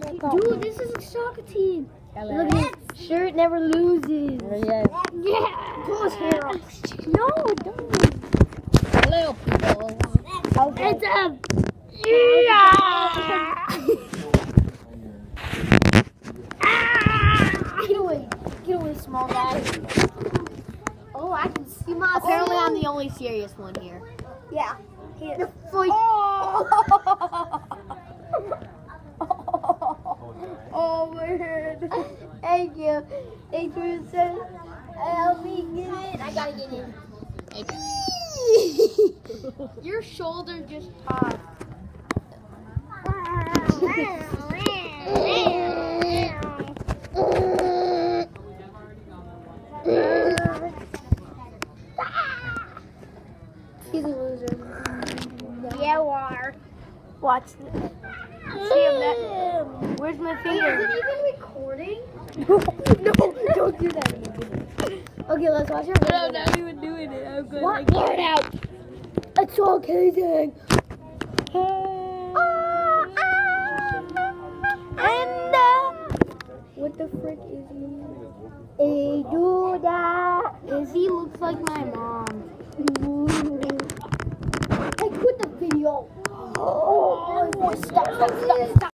Dude, this is a soccer team. Hello. Look at his shirt never loses. Yes. Yeah. Pull his hair. No, don't. Hello, people. It's a. Yeah. Get away. Get away, small guy. Oh, I can see my. Apparently, I'm the only serious one here. Yeah. Here. Oh my head. Thank you. Thank you, sir. Help me get in. I gotta get in. Your shoulder just popped. He's a loser. Yeah, you are. Watch this. See him that. Where's my finger? Is it even recording? no, don't do that. Okay, let's watch it. video. I'm not even doing it. I'm good. What? Get out. It's so amazing. And uh, what the frick is he? A duda. Izzy looks like my mom. I quit the video. Oh, stop, stop, stop, stop.